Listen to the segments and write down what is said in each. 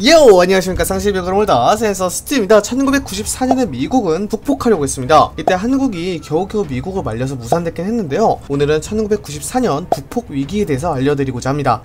요 안녕하십니까. 상실비그럼을다 아세에서 스티입니다 1994년에 미국은 북폭하려고 했습니다. 이때 한국이 겨우겨우 미국을 말려서 무산됐긴 했는데요. 오늘은 1994년 북폭 위기에 대해서 알려드리고자 합니다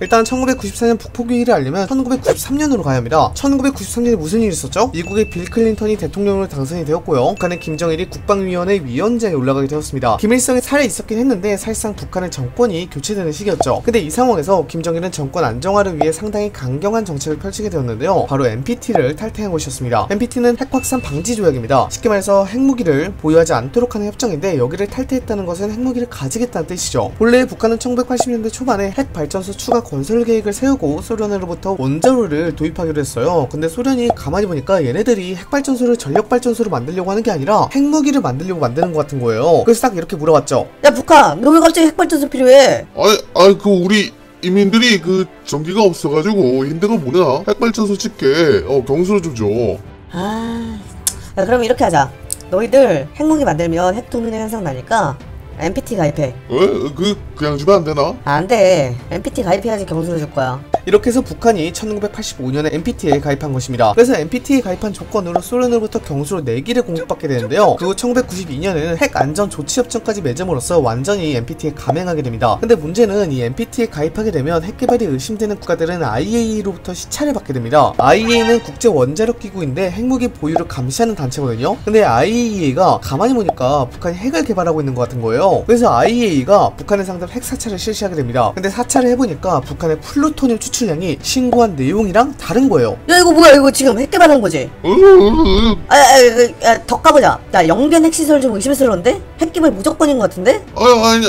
일단 1994년 북폭 위기를 알려면 1993년으로 가야 합니다. 1993년에 무슨 일이 있었죠? 미국의 빌 클린턴이 대통령으로 당선이 되었고요. 북한의 김정일이 국방위원회 위원장에 올라가게 되었습니다. 김일성이 살아 있었긴 했는데 사실상 북한의 정권이 교체되는 시기였죠. 근데 이 상황에서 김정일은 정권 안정화를 위해 상당히 강경한 정책을 펼치게 되었는데요. 바로 NPT를 탈퇴한 것이었습니다. NPT는 핵 확산 방지 조약입니다. 쉽게 말해서 핵무기를 보유하지 않도록 하는 협정인데 여기를 탈퇴했다는 것은 핵무기를 가지겠다는 뜻이죠. 본래 북한은 1980년대 초반에 핵 발전소 추가 건설 계획을 세우고 소련으로부터 원자로를 도입하기로 했어요. 근데 소련이 가만히 보니까 얘네들이 핵발전소를 전력발전소로 만들려고 하는 게 아니라 핵무기를 만들려고 만드는 것 같은 거예요. 그래서 딱 이렇게 물어봤죠. 야 북한 너 왜 갑자기 핵발전소 필요해? 아이, 아이, 그, 우리, 이민들이 그, 전기가 없어가지고, 힘든 거 뭐냐? 핵발전소 짓게, 어, 경수를 좀 줘. 아, 야 그럼 이렇게 하자. 너희들 핵무기 만들면 핵동맹 현상 나니까 NPT 가입해. 왜? 그, 그냥 주면 안 되나? 아, 안 돼. NPT 가입해야지 경수를 줄 거야. 이렇게 해서 북한이 1985년에 NPT에 가입한 것입니다. 그래서 NPT에 가입한 조건으로 소련으로부터 경수로 4기를 공급받게 되는데요. 그리고 1992년에는 핵 안전 조치 협정까지 맺음으로써 완전히 NPT에 감행하게 됩니다. 근데 문제는 이 NPT에 가입하게 되면 핵 개발이 의심되는 국가들은 IAEA로부터 시차를 받게 됩니다. IAEA는 국제 원자력 기구인데 핵무기 보유를 감시하는 단체거든요. 근데 IAEA가 가만히 보니까 북한이 핵을 개발하고 있는 것 같은 거예요. 그래서 IAEA가 북한의 상대로 핵 사찰을 실시하게 됩니다. 근데 사찰을 해보니까 북한의 플루토늄 추출 량이 신고한 내용이랑 다른 거예요. 야 이거 뭐야 이거 지금 핵 개발한 거지? 어, 어, 어, 아, 아, 아, 아, 더 까보자. 야 영변 핵시설 좀 의심스러운데? 핵 개발 무조건인 것 같은데? 아, 아니,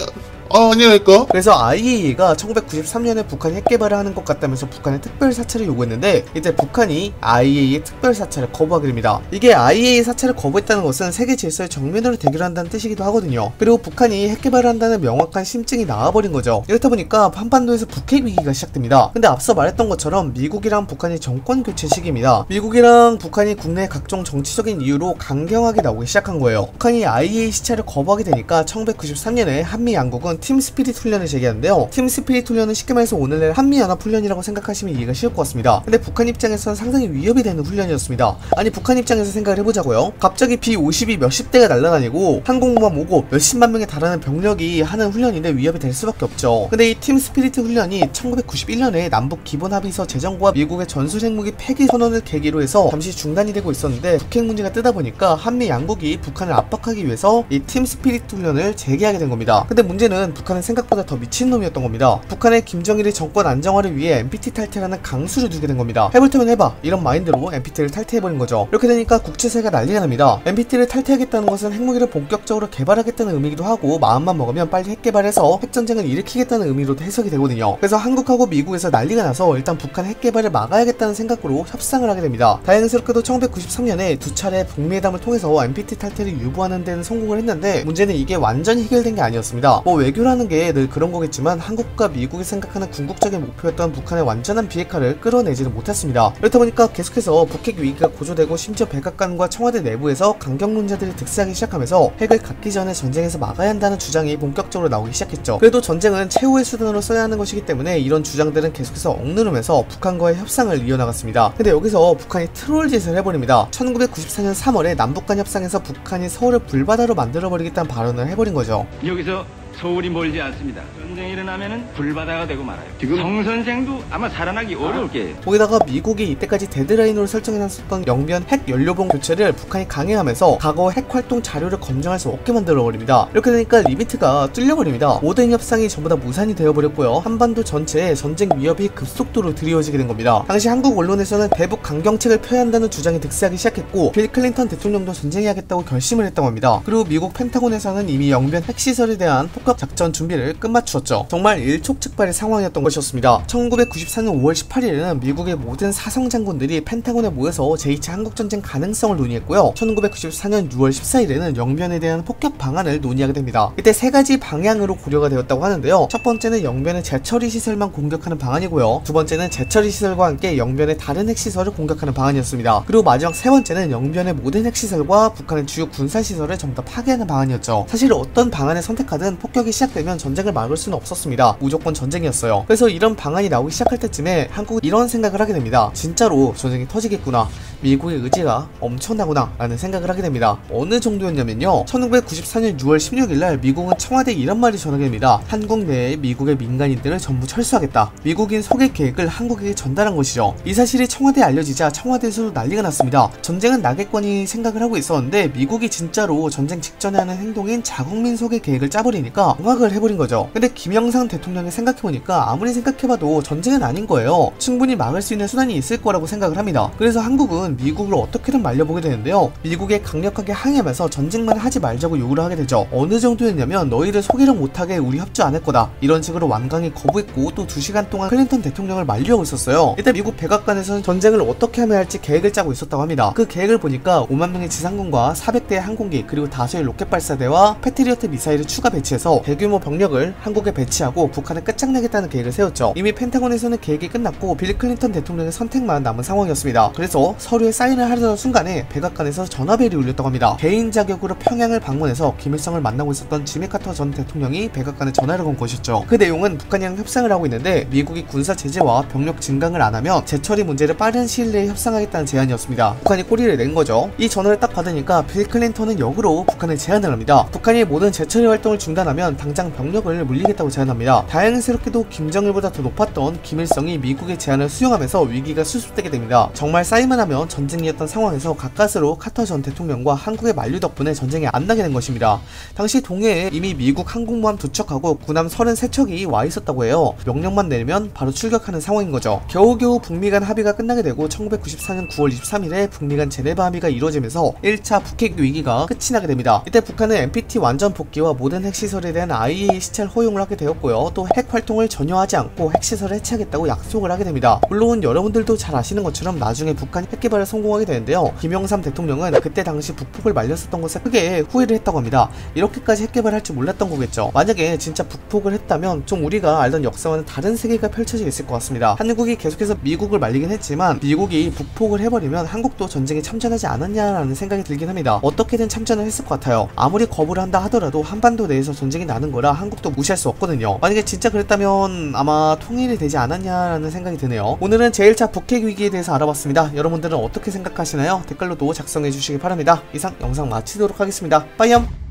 아, 아니라니까? 그래서 IAEA가 1993년에 북한이 핵 개발을 하는 것 같다면서 북한의 특별 사찰을 요구했는데 이때 북한이 IAEA의 특별 사찰을 거부하게 됩니다. 이게 IAEA 사찰을 거부했다는 것은 세계 질서의 정면으로 대결한다는 뜻이기도 하거든요. 그리고 북한이 핵 개발을 한다는 명확한 심증이 나와버린 거죠. 이렇다 보니까 한반도에서 북핵 위기가 시작됩니다. 근데 앞서 말했던 것처럼 미국이랑 북한이 정권 교체 시기입니다. 미국이랑 북한이 국내 각종 정치적인 이유로 강경하게 나오기 시작한 거예요. 북한이 IAEA 시찰을 거부하게 되니까 1993년에 한미 양국은 팀 스피릿 훈련을 재개하는데요. 팀 스피릿 훈련은 쉽게 말해서 오늘날 한미연합 훈련이라고 생각하시면 이해가 쉬울 것 같습니다. 근데 북한 입장에서는 상당히 위협이 되는 훈련이었습니다. 아니 북한 입장에서 생각을 해보자고요. 갑자기 B-52 몇십 대가 날아다니고 항공모함 오고 몇십만 명에 달하는 병력이 하는 훈련인데 위협이 될 수밖에 없죠. 근데 이 팀 스피릿 훈련이 1991년에 남북 기본 합의서 제정과 미국의 전술 핵무기 폐기 선언을 계기로 해서 잠시 중단이 되고 있었는데 북핵 문제가 뜨다 보니까 한미 양국이 북한을 압박하기 위해서 이 팀 스피릿 훈련을 재개하게 된 겁니다. 근데 문제는 북한은 생각보다 더 미친놈이었던 겁니다. 북한의 김정일의 정권 안정화를 위해 NPT 탈퇴라는 강수를 두게 된 겁니다. 해볼 테면 해봐 이런 마인드로 NPT를 탈퇴해버린 거죠. 이렇게 되니까 국제사회가 난리가 납니다. NPT를 탈퇴하겠다는 것은 핵무기를 본격적으로 개발하겠다는 의미기도 하고 마음만 먹으면 빨리 핵 개발해서 핵전쟁을 일으키겠다는 의미로도 해석이 되거든요. 그래서 한국하고 미국에서 난리가 나서 일단 북한 핵 개발을 막아야겠다는 생각으로 협상을 하게 됩니다. 다행스럽게도 1993년에 두 차례 북미회담을 통해서 NPT 탈퇴를 유보하는 데는 성공을 했는데 문제는 이게 완전히 해결된 게 아니었습니다. 뭐 외교라는 게 늘 그런 거겠지만 한국과 미국이 생각하는 궁극적인 목표였던 북한의 완전한 비핵화를 끌어내지는 못했습니다. 그렇다 보니까 계속해서 북핵 위기가 고조되고 심지어 백악관과 청와대 내부에서 강경론자들이 득세하기 시작하면서 핵을 갖기 전에 전쟁에서 막아야 한다는 주장이 본격적으로 나오기 시작했죠. 그래도 전쟁은 최후의 수단으로 써야 하는 것이기 때문에 이런 주장들은 계속해서 억누르면서 북한과의 협상을 이어나갔습니다. 근데 여기서 북한이 트롤 짓을 해버립니다. 1994년 3월에 남북 간 협상에서 북한이 서울을 불바다로 만들어버리겠다는 발언을 해버린 거죠. 여기서 서울이 멀지 않습니다. 전쟁이 일어나면은 불바다가 되고 말아요. 지금- 송 선생도 아마 살아나기 어려울 게예요. 거기다가 미국이 이때까지 데드라인으로 설정해놨었던 영변 핵 연료봉 교체를 북한이 강행하면서 과거 핵 활동 자료를 검증할 수 없게 만들어버립니다. 이렇게 되니까 limit가 뚫려버립니다. 모든 협상이 전부 다 무산이 되어버렸고요. 한반도 전체에 전쟁 위협이 급속도로 드리워지게 된 겁니다. 당시 한국 언론에서는 대북 강경책을 펴야 한다는 주장이 득세하기 시작했고 빌 클린턴 대통령도 전쟁해야겠다고 결심을 했다고 합니다. 그리고 미국 펜타곤에서는 이미 영변 핵시설에 대한 폭격 작전 준비를 끝마추었죠. 정말 일촉즉발의 상황이었던 것이었습니다. 1994년 5월 18일에는 미국의 모든 사성 장군들이 펜타곤에 모여서 제2차 한국전쟁 가능성을 논의했고요. 1994년 6월 14일에는 영변에 대한 폭격 방안을 논의하게 됩니다. 이때 세 가지 방향으로 고려가 되었다고 하는데요. 첫 번째는 영변의 재처리 시설만 공격하는 방안이고요. 두 번째는 재처리 시설과 함께 영변의 다른 핵시설을 공격하는 방안이었습니다. 그리고 마지막 세 번째는 영변의 모든 핵시설과 북한의 주요 군사시설을 전부 다 파괴하는 방안이었죠. 사실 어떤 방안을 선택하든 폭격 폭격이 시작되면 전쟁을 막을 수는 없었습니다. 무조건 전쟁이었어요. 그래서 이런 방안이 나오기 시작할 때쯤에 한국은 이런 생각을 하게 됩니다. 진짜로 전쟁이 터지겠구나. 미국의 의지가 엄청나구나 라는 생각을 하게 됩니다. 어느 정도였냐면요. 1994년 6월 16일날 미국은 청와대에 이런 말이 전하게 됩니다. 한국 내에 미국의 민간인들을 전부 철수하겠다. 미국인 소개 계획을 한국에게 전달한 것이죠. 이 사실이 청와대에 알려지자 청와대에서도 난리가 났습니다. 전쟁은 나겠거니 생각을 하고 있었는데 미국이 진짜로 전쟁 직전에 하는 행동인 자국민 소개 계획을 짜버리니까 경악을 해버린 거죠. 근데 김영삼 대통령이 생각해보니까 아무리 생각해봐도 전쟁은 아닌 거예요. 충분히 막을 수 있는 수단이 있을 거라고 생각을 합니다. 그래서 한국은 미국을 어떻게든 말려보게 되는데요. 미국에 강력하게 항의하면서 전쟁만 하지 말자고 요구를 하게 되죠. 어느 정도였냐면 너희를 소개를 못하게 우리 협조 안 할 거다. 이런 식으로 완강히 거부했고 또 2시간 동안 클린턴 대통령을 만류하고 있었어요. 일단 미국 백악관에서는 전쟁을 어떻게 하면 할지 계획을 짜고 있었다고 합니다. 그 계획을 보니까 5만 명의 지상군과 400대의 항공기 그리고 다수의 로켓 발사대와 패트리어트 미사일을 추가 배치해서 대규모 병력을 한국에 배치하고 북한을 끝장내겠다는 계획을 세웠죠. 이미 펜타곤에서는 계획이 끝났고 빌 클린턴 대통령의 선택만 남은 상황이었습니다. 그래서 서류에 사인을 하려던 순간에 백악관에서 전화벨이 울렸다고 합니다. 개인 자격으로 평양을 방문해서 김일성을 만나고 있었던 지미 카터 전 대통령이 백악관에 전화를 건 것이었죠. 그 내용은 북한이랑 협상을 하고 있는데 미국이 군사 제재와 병력 증강을 안 하면 재처리 문제를 빠른 시일 내에 협상하겠다는 제안이었습니다. 북한이 꼬리를 내린 거죠. 이 전화를 딱 받으니까 빌 클린턴은 역으로 북한에 제안을 합니다. 북한이 모든 재처리 활동을 중단하면 당장 병력을 물리겠다고 제안합니다. 다행스럽게도 김정일보다 더 높았던 김일성이 미국의 제안을 수용하면서 위기가 수습되게 됩니다. 정말 싸이만 하면 전쟁이었던 상황에서 가까스로 카터 전 대통령과 한국의 만류 덕분에 전쟁이 안 나게 된 것입니다. 당시 동해에 이미 미국 항공모함 두 척하고 군함 33척이 와 있었다고 해요. 명령만 내리면 바로 출격하는 상황인 거죠. 겨우겨우 북미 간 합의가 끝나게 되고 1994년 9월 23일에 북미 간 제네바 합의가 이루어지면서 1차 북핵 위기가 끝이 나게 됩니다. 이때 북한은 NPT 완전 복귀와 모든 핵시설 에 대한 IAEA 시찰 허용을 하게 되었고요. 또 핵 활동을 전혀 하지 않고 핵시설을 해체하겠다고 약속을 하게 됩니다. 물론 여러분들도 잘 아시는 것처럼 나중에 북한이 핵 개발에 성공하게 되는데요. 김영삼 대통령은 그때 당시 북폭을 말렸었던 것에 크게 후회를 했다고 합니다. 이렇게까지 핵 개발할 줄 몰랐던 거겠죠. 만약에 진짜 북폭을 했다면 좀 우리가 알던 역사와는 다른 세계가 펼쳐져 있을 것 같습니다. 한국이 계속해서 미국을 말리긴 했지만 미국이 북폭을 해버리면 한국도 전쟁에 참전하지 않았냐라는 생각이 들긴 합니다. 어떻게든 참전을 했을 것 같아요. 아무리 거부를 한다 하더라도 한반도 내에서 전쟁이 나는 거라 한국도 무시할 수 없거든요. 만약에 진짜 그랬다면 아마 통일이 되지 않았냐라는 생각이 드네요. 오늘은 제1차 북핵 위기에 대해서 알아봤습니다. 여러분들은 어떻게 생각하시나요? 댓글로도 작성해 주시기 바랍니다. 이상 영상 마치도록 하겠습니다. 빠이염!